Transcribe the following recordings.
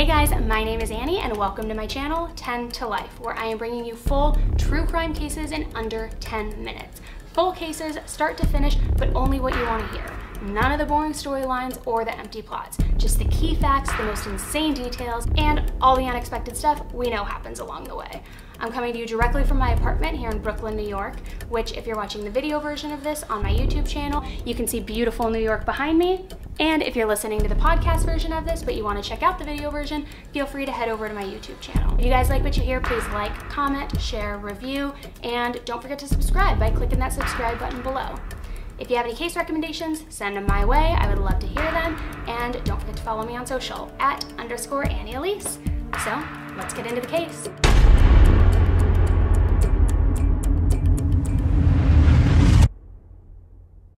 Hey guys, my name is Annie and welcome to my channel 10 to Life, where I am bringing you full true crime cases in under 10 minutes. Full cases, start to finish, but only what you want to hear. None of the boring storylines or the empty plots, just the key facts, the most insane details, and all the unexpected stuff we know happens along the way. I'm coming to you directly from my apartment here in Brooklyn, New York, which if you're watching the video version of this on my YouTube channel, you can see beautiful New York behind me. And if you're listening to the podcast version of this, but you want to check out the video version, feel free to head over to my YouTube channel. If you guys like what you hear, please like, comment, share, review, and don't forget to subscribe by clicking that subscribe button below. If you have any case recommendations, send them my way. I would love to hear them. And don't forget to follow me on social at underscore Annie Elise. So let's get into the case.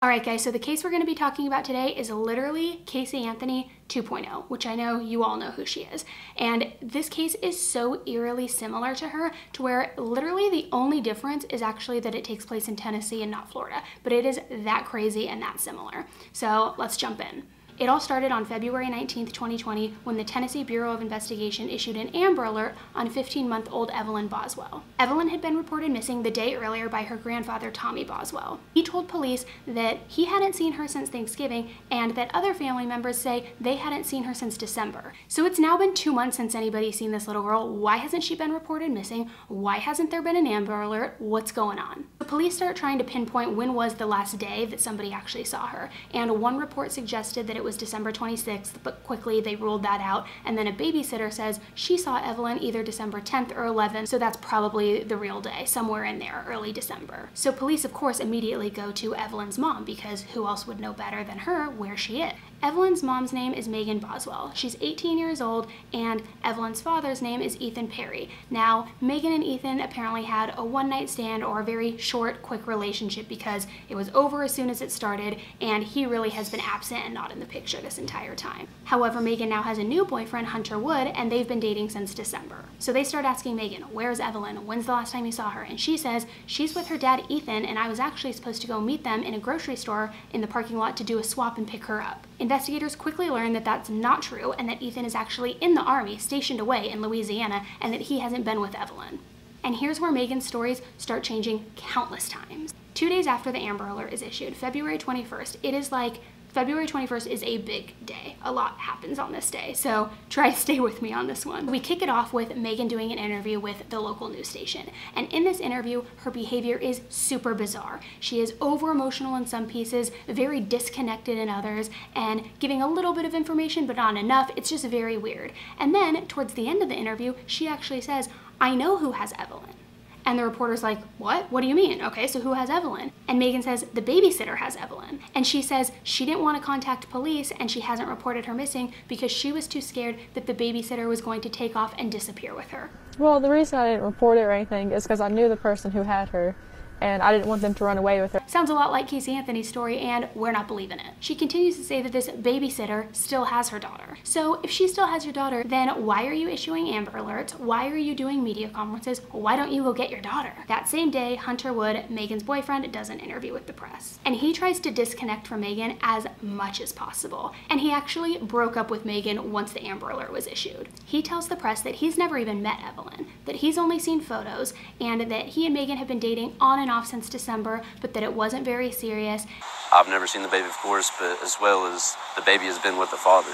Alright guys, so the case we're going to be talking about today is literally Casey Anthony 2.0, which I know you all know who she is. And this case is so eerily similar to her to where literally the only difference is actually that it takes place in Tennessee and not Florida. But it is that crazy and that similar. So let's jump in. It all started on February 19, 2020, when the Tennessee Bureau of Investigation issued an Amber Alert on 15 month old Evelyn Boswell. Evelyn had been reported missing the day earlier by her grandfather, Tommy Boswell. He told police that he hadn't seen her since Thanksgiving and that other family members say they hadn't seen her since December. So it's now been two months since anybody's seen this little girl. Why hasn't she been reported missing? Why hasn't there been an Amber Alert? What's going on? The police start trying to pinpoint when was the last day that somebody actually saw her, and one report suggested that it was was December 26th, but quickly they ruled that out. And then a babysitter says she saw Evelyn either December 10th or 11th, so that's probably the real day, somewhere in there, early December. So police, of course, immediately go to Evelyn's mom because who else would know better than her where she is? Evelyn's mom's name is Megan Boswell. She's 18 years old, and Evelyn's father's name is Ethan Perry. Now, Megan and Ethan apparently had a one night stand or a very short, quick relationship because it was over as soon as it started, and he really has been absent and not in the picture this entire time. However, Megan now has a new boyfriend, Hunter Wood, and they've been dating since December. So they start asking Megan, Where's Evelyn? When's the last time you saw her? And she says, She's with her dad, Ethan, and I was actually supposed to go meet them in a grocery store in the parking lot to do a swap and pick her up. Investigators quickly learn that that's not true and that Ethan is actually in the army, stationed away in Louisiana, and that he hasn't been with Evelyn. And here's where Megan's stories start changing countless times. Two days after the Amber Alert is issued, February 21st, it is like February 21st is a big day. A lot happens on this day, so try to stay with me on this one. We kick it off with Megan doing an interview with the local news station. And in this interview, her behavior is super bizarre. She is over emotional in some pieces, very disconnected in others, and giving a little bit of information, but not enough. It's just very weird. And then, towards the end of the interview, she actually says, I know who has Evelyn. And the reporter's like, What? What do you mean? Okay, so who has Evelyn? And Megan says, The babysitter has Evelyn. And she says she didn't want to contact police and she hasn't reported her missing because she was too scared that the babysitter was going to take off and disappear with her. Well, the reason I didn't report it or anything is because I knew the person who had her and I didn't want them to run away with her. Sounds a lot like Casey Anthony's story, and we're not believing it. She continues to say that this babysitter still has her daughter. So if she still has your daughter, then why are you issuing Amber Alerts? Why are you doing media conferences? Why don't you go get your daughter? That same day, Hunter Wood, Megan's boyfriend, does an interview with the press. And he tries to disconnect from Megan as much as possible. And he actually broke up with Megan once the Amber Alert was issued. He tells the press that he's never even met Evelyn, that he's only seen photos, and that he and Megan have been dating on and off since December, but that it wasn't very serious. I've never seen the baby, of course, but as well as the baby has been with the father,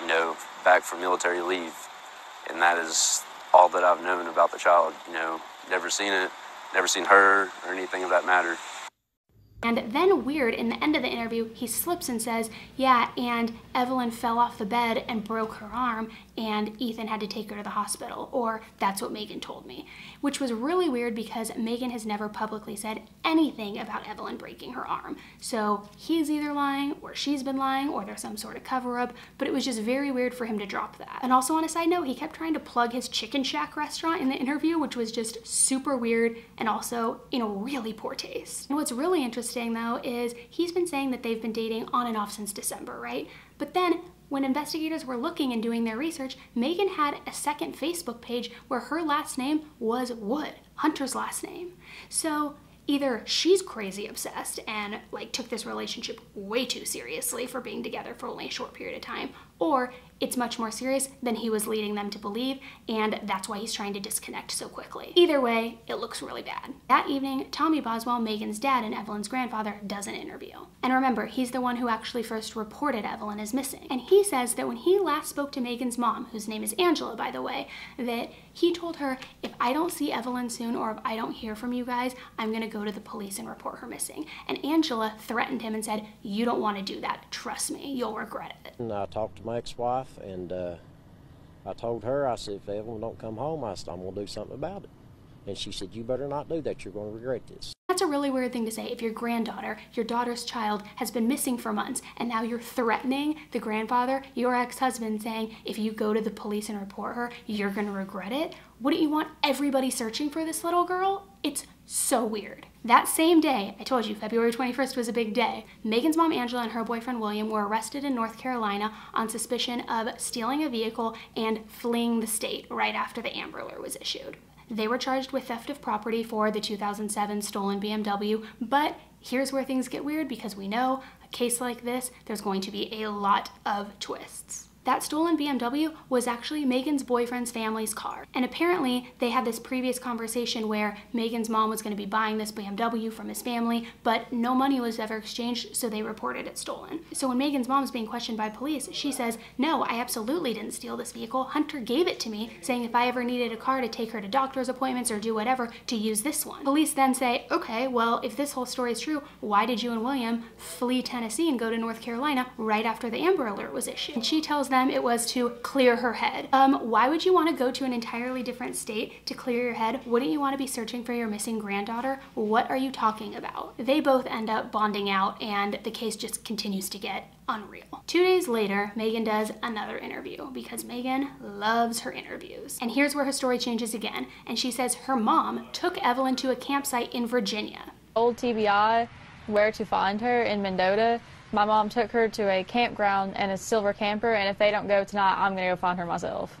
you know, back from military leave. And that is all that I've known about the child, you know, never seen it, never seen her or anything of that matter. And then, weird, in the end of the interview, he slips and says, Yeah, and Evelyn fell off the bed and broke her arm, and Ethan had to take her to the hospital, or that's what Megan told me. Which was really weird because Megan has never publicly said anything about Evelyn breaking her arm. So he's either lying, or she's been lying, or there's some sort of cover up, but it was just very weird for him to drop that. And also, on a side note, he kept trying to plug his Chicken Shack restaurant in the interview, which was just super weird and also in a really poor taste. And what's really interesting interesting though is he's been saying that they've been dating on and off since December, right? But then when investigators were looking and doing their research, Megan had a second Facebook page where her last name was Wood, Hunter's last name. So either she's crazy obsessed and like took this relationship way too seriously for being together for only a short period of time, or it's much more serious than he was leading them to believe, and that's why he's trying to disconnect so quickly. Either way, it looks really bad. That evening, Tommy Boswell, Megan's dad and Evelyn's grandfather, does an interview. And remember, he's the one who actually first reported Evelyn as missing. And he says that when he last spoke to Megan's mom, whose name is Angela, by the way, that he told her, if I don't see Evelyn soon or if I don't hear from you guys, I'm gonna go to the police and report her missing. And Angela threatened him and said, You don't wanna do that. Trust me, you'll regret it. And I talked to my ex wife and uh, I told her, I said, if Evelyn don't come home, I said, I'm gonna do something about it. And she said, You better not do that. You're going to regret this. That's a really weird thing to say if your granddaughter, your daughter's child, has been missing for months and now you're threatening the grandfather, your ex husband, saying if you go to the police and report her, you're going to regret it. Wouldn't you want everybody searching for this little girl? It's so weird. That same day, I told you February 21st was a big day, Megan's mom Angela and her boyfriend William were arrested in North Carolina on suspicion of stealing a vehicle and fleeing the state right after the Amber Alert was issued. They were charged with theft of property for the 2007 stolen BMW, but here's where things get weird because we know a case like this, there's going to be a lot of twists. That stolen BMW was actually Megan's boyfriend's family's car. And apparently, they had this previous conversation where Megan's mom was going to be buying this BMW from his family, but no money was ever exchanged, so they reported it stolen. So when Megan's mom is being questioned by police, she says, No, I absolutely didn't steal this vehicle. Hunter gave it to me, saying if I ever needed a car to take her to doctor's appointments or do whatever, to use this one. Police then say, Okay, well, if this whole story is true, why did you and William flee Tennessee and go to North Carolina right after the Amber Alert was issued? And she tells them, them it was to clear her head. Um, why would you want to go to an entirely different state to clear your head? Wouldn't you want to be searching for your missing granddaughter? What are you talking about? They both end up bonding out and the case just continues to get unreal. Two days later, Megan does another interview because Megan loves her interviews. And here's where her story changes again. And she says her mom took Evelyn to a campsite in Virginia. Old TBI, where to find her in Mendota my mom took her to a campground and a silver camper, and if they don't go tonight, I'm going to go find her myself.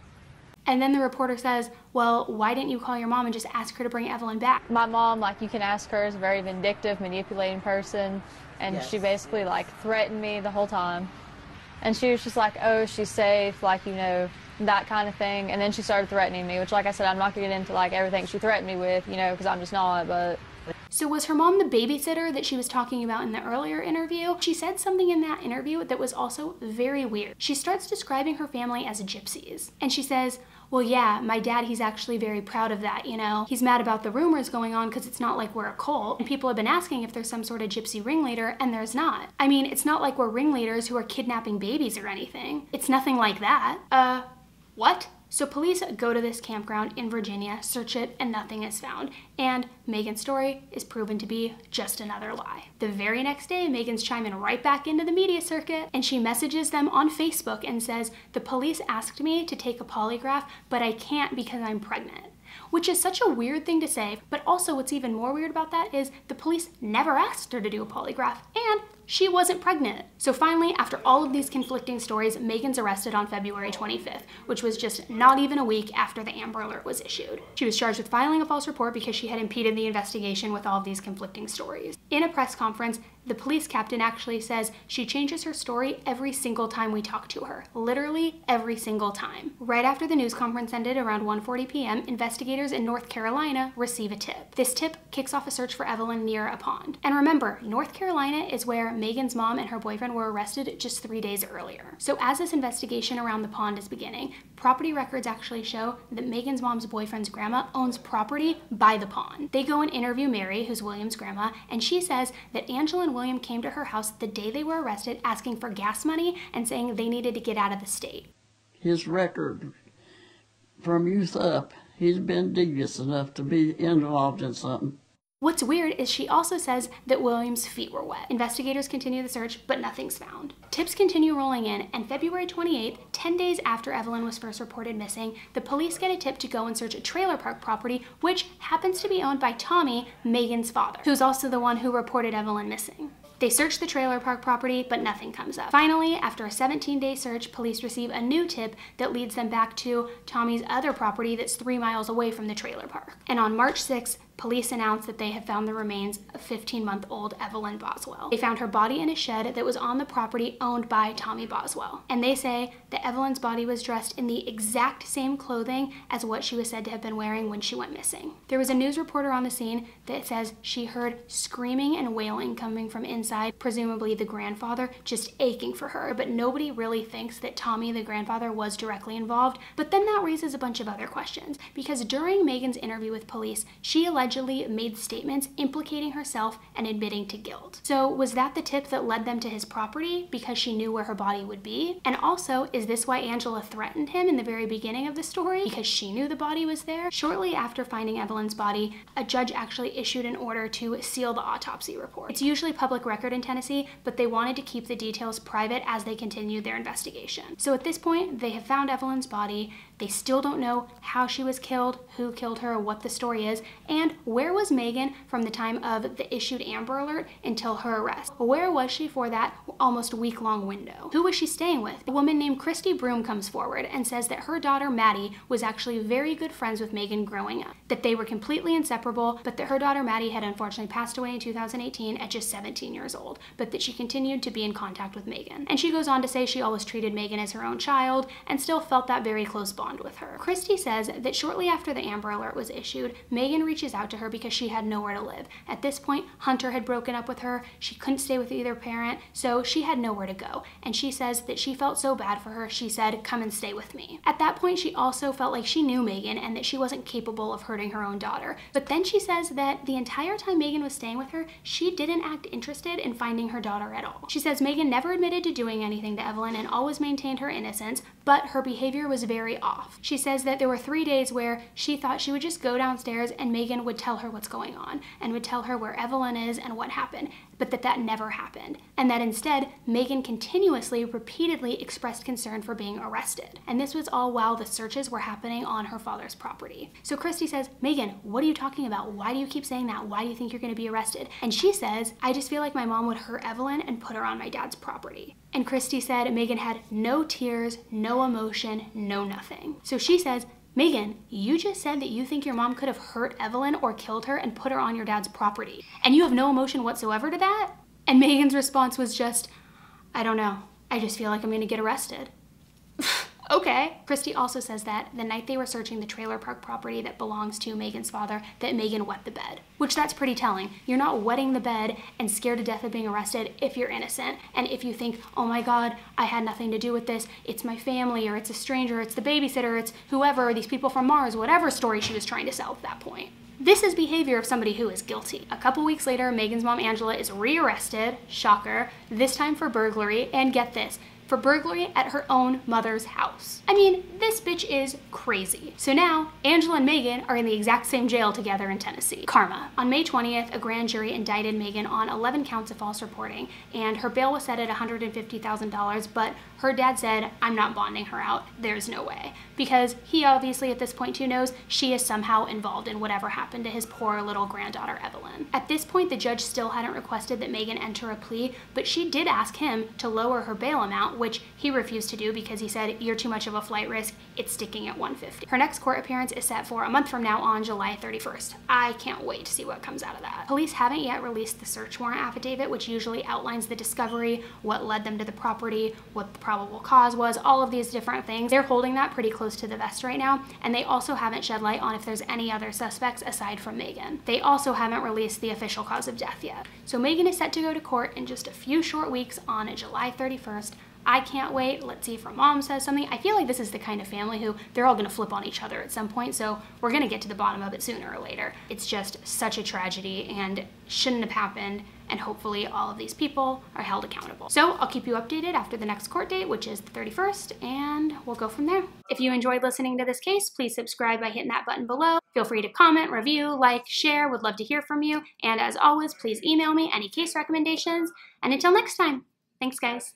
And then the reporter says, Well, why didn't you call your mom and just ask her to bring Evelyn back? My mom, like you can ask her, is a very vindictive, manipulating person, and yes. she basically like threatened me the whole time. And she was just like, Oh, she's safe, like, you know, that kind of thing. And then she started threatening me, which, like I said, I'm not going to get into like everything she threatened me with, you know, because I'm just not, but. So, was her mom the babysitter that she was talking about in the earlier interview? She said something in that interview that was also very weird. She starts describing her family as gypsies. And she says, well, yeah, my dad, he's actually very proud of that, you know? He's mad about the rumors going on because it's not like we're a cult. And people have been asking if there's some sort of gypsy ringleader, and there's not. I mean, it's not like we're ringleaders who are kidnapping babies or anything. It's nothing like that. Uh, what? So police go to this campground in Virginia, search it, and nothing is found. And Megan's story is proven to be just another lie. The very next day, Megan's chiming right back into the media circuit, and she messages them on Facebook and says, The police asked me to take a polygraph, but I can't because I'm pregnant which is such a weird thing to say, but also what's even more weird about that is the police never asked her to do a polygraph, and she wasn't pregnant. So finally, after all of these conflicting stories, Megan's arrested on February 25th, which was just not even a week after the Amber Alert was issued. She was charged with filing a false report because she had impeded the investigation with all of these conflicting stories. In a press conference, the police captain actually says she changes her story every single time we talk to her. Literally every single time. Right after the news conference ended around 1:40 p.m., investigators in North Carolina receive a tip. This tip kicks off a search for Evelyn near a pond. And remember, North Carolina is where Megan's mom and her boyfriend were arrested just 3 days earlier. So as this investigation around the pond is beginning, property records actually show that Megan's mom's boyfriend's grandma owns property by the pond. They go and interview Mary, who's William's grandma, and she says that Angela and William came to her house the day they were arrested asking for gas money and saying they needed to get out of the state. His record from youth up, he's been devious enough to be involved in something. What's weird is she also says that William's feet were wet. Investigators continue the search, but nothing's found. Tips continue rolling in, and February 28th, 10 days after Evelyn was first reported missing, the police get a tip to go and search a trailer park property, which happens to be owned by Tommy, Megan's father, who's also the one who reported Evelyn missing. They search the trailer park property, but nothing comes up. Finally, after a 17 day search, police receive a new tip that leads them back to Tommy's other property that's three miles away from the trailer park. And on March 6th, police announced that they have found the remains of 15 month old Evelyn Boswell. They found her body in a shed that was on the property owned by Tommy Boswell. And they say that Evelyn's body was dressed in the exact same clothing as what she was said to have been wearing when she went missing. There was a news reporter on the scene that says she heard screaming and wailing coming from inside, presumably the grandfather, just aching for her. But nobody really thinks that Tommy, the grandfather, was directly involved. But then that raises a bunch of other questions because during Megan's interview with police, she allegedly made statements implicating herself and admitting to guilt. So was that the tip that led them to his property because she knew where her body would be? And also, is this why Angela threatened him in the very beginning of the story? Because she knew the body was there? Shortly after finding Evelyn's body, a judge actually issued an order to seal the autopsy report. It's usually public record in Tennessee, but they wanted to keep the details private as they continued their investigation. So at this point, they have found Evelyn's body. They still don't know how she was killed, who killed her, what the story is, and where was Megan from the time of the issued Amber Alert until her arrest. Where was she for that almost week long window? Who was she staying with? A woman named Christy Broom comes forward and says that her daughter Maddie was actually very good friends with Megan growing up, that they were completely inseparable, but that her daughter Maddie had unfortunately passed away in 2018 at just 17 years old, but that she continued to be in contact with Megan. And she goes on to say she always treated Megan as her own child and still felt that very close bond bond with her. Christy says that shortly after the Amber Alert was issued, Megan reaches out to her because she had nowhere to live. At this point, Hunter had broken up with her. She couldn't stay with either parent, so she had nowhere to go. And she says that she felt so bad for her, she said, Come and stay with me. At that point, she also felt like she knew Megan and that she wasn't capable of hurting her own daughter. But then she says that the entire time Megan was staying with her, she didn't act interested in finding her daughter at all. She says Megan never admitted to doing anything to Evelyn and always maintained her innocence, but her behavior was very off off. She says that there were three days where she thought she would just go downstairs and Megan would tell her what's going on and would tell her where Evelyn is and what happened, but that that never happened. And that instead, Megan continuously, repeatedly expressed concern for being arrested. And this was all while the searches were happening on her father's property. So Christy says, Megan, what are you talking about? Why do you keep saying that? Why do you think you're to be arrested? And she says, I just feel like my mom would hurt Evelyn and put her on my dad's property. And Christy said Megan had no tears, no emotion, no nothing. So she says, Megan, you just said that you think your mom could have hurt Evelyn or killed her and put her on your dad's property. And you have no emotion whatsoever to that? And Megan's response was just, I don't know. I just feel like I'm gonna get arrested. Okay. Christy also says that the night they were searching the trailer park property that belongs to Megan's father, that Megan wet the bed. Which that's pretty telling. You're not wetting the bed and scared to death of being arrested if you're innocent. And if you think, oh my god, I had nothing to do with this, it's my family, or it's a stranger, it's the babysitter, it's whoever, these people from Mars, whatever story she was trying to sell at that point. This is behavior of somebody who is guilty. A couple weeks later, Megan's mom Angela is rearrested, shocker, this time for burglary, and get this, for burglary at her own mother's house. I mean, this bitch is crazy. So now, Angela and Megan are in the exact same jail together in Tennessee. Karma. On May 20th, a grand jury indicted Megan on 11 counts of false reporting, and her bail was set at $150,000, but her dad said, I'm not bonding her out. There's no way. Because he obviously at this point too knows she is somehow involved in whatever happened to his poor little granddaughter Evelyn. At this point, the judge still hadn't requested that Megan enter a plea, but she did ask him to lower her bail amount, which he refused to do because he said, You're too much of a flight risk. It's sticking at 150. Her next court appearance is set for a month from now on July 31st. I can't wait to see what comes out of that. Police haven't yet released the search warrant affidavit, which usually outlines the discovery, what led them to the property, what the probable cause was, all of these different things. They're holding that pretty close to the vest right now, and they also haven't shed light on if there's any other suspects aside from Megan. They also haven't released the official cause of death yet. So Megan is set to go to court in just a few short weeks on July 31st. I can't wait. Let's see if her mom says something. I feel like this is the kind of family who they're all gonna flip on each other at some point, so we're gonna get to the bottom of it sooner or later. It's just such a tragedy and shouldn't have happened and hopefully all of these people are held accountable. So I'll keep you updated after the next court date, which is the 31st, and we'll go from there. If you enjoyed listening to this case, please subscribe by hitting that button below. Feel free to comment, review, like, share, would love to hear from you. And as always, please email me any case recommendations. And until next time, thanks guys.